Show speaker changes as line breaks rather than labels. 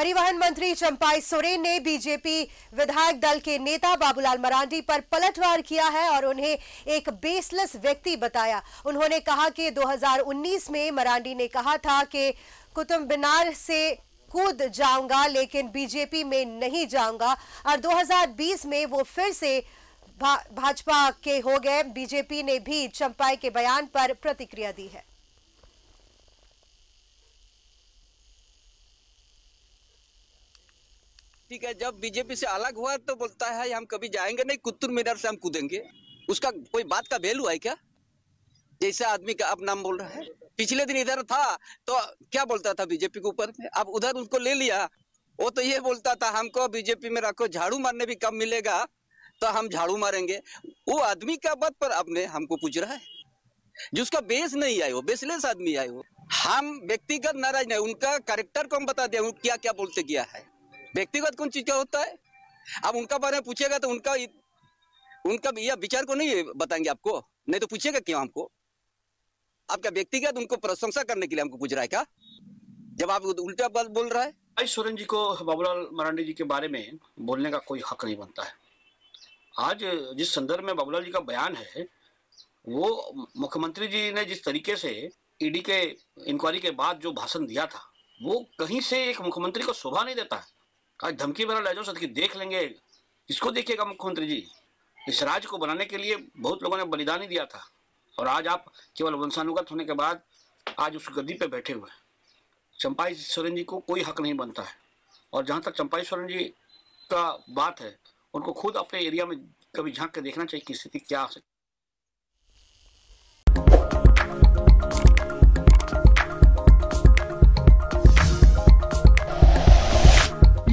परिवहन मंत्री चंपाई सोरेन ने बीजेपी विधायक दल के नेता बाबूलाल मरांडी पर पलटवार किया है और उन्हें एक बेसलेस व्यक्ति बताया। उन्होंने कहा कि 2019 में मरांडी ने कहा था कि कुतुब मीनार से कूद जाऊँगा लेकिन बीजेपी में नहीं जाऊँगा। और 2020 में वो फिर से भा, भाजपा के हो गए। बीजेपी ने भी चंपाई के बयान पर प्रतिक्रिया दी है।
ठीक है जब बीजेपी से अलग हुआ तो बोलता है, हम कभी जाएँगे नहीं कुतुब मीनार से हम कूदेंगे। उसका कोई बात का वैल्यू है क्या? जैसे आदमी का अब नाम बोल रहा है। पिछले दिन इधर था तो क्या बोलता था बीजेपी के ऊपर अब उधर उसको ले लिया। वो तो ये बोलता था, हमको बीजेपी में रखो, झाड़ू मारने भी कम मिलेगा तो हम झाड़ू मारेंगे। वो आदमी का बात पर आपने हमको पूछ रहा है। जिसका बेस नहीं आए वो बेसलेस आदमी आए वो। हम व्यक्तिगत नाराज़ नहीं, उनका करेक्टर को हम बता दें क्या क्या बोलते किया है। व्यक्तिगत कौन चीज़ का होता है? अब उनका बारे में पूछेगा तो उनका उनका यह विचार को नहीं बताएँगे आपको। नहीं तो पूछेगा क्यों हमको? आपका व्यक्तिगत उनको प्रशंसा करने के लिए हमको पूछ रहा है क्या? जब आप उल्टा बात बोल रहा है।
भाई, सोरेन जी को बाबूलाल मरांडी जी के बारे में बोलने का कोई हक नहीं बनता है। आज जिस संदर्भ में बाबूलाल जी का बयान है, वो मुख्यमंत्री जी ने जिस तरीके से ईडी के इंक्वायरी के बाद जो भाषण दिया था, वो कहीं से एक मुख्यमंत्री को शोभा नहीं देता है। आज धमकी भरा ले जाओ कि देख लेंगे। किसको देखिएगा मुख्यमंत्री जी? इस राज्य को बनाने के लिए बहुत लोगों ने बलिदान ही दिया था। और आज आप केवल वंशानुगत होने के बाद आज उस गद्दी पे बैठे हुए चंपाई सोरेन जी को कोई हक नहीं बनता है। और जहाँ तक चंपाई सोरेन जी का बात है, उनको खुद अपने एरिया में कभी झाँक के देखना चाहिए कि स्थिति क्या है।